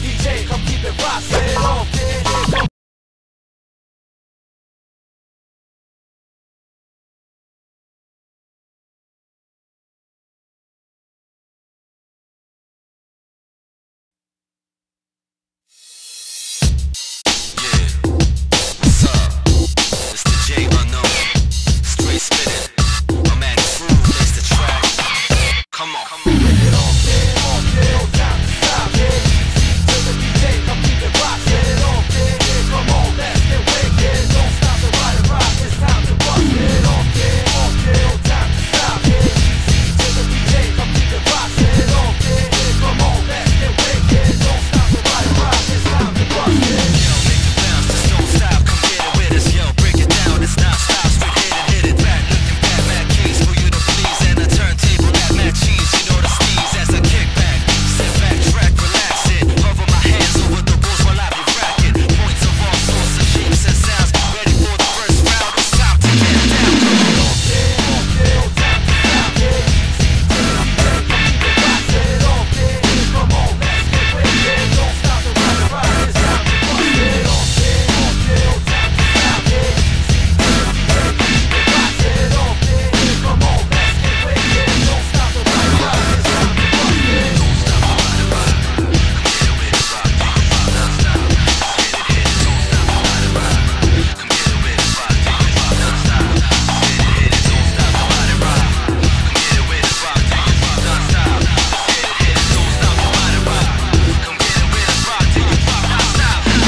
DJ, come keep it rock, set it off.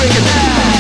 freaking out.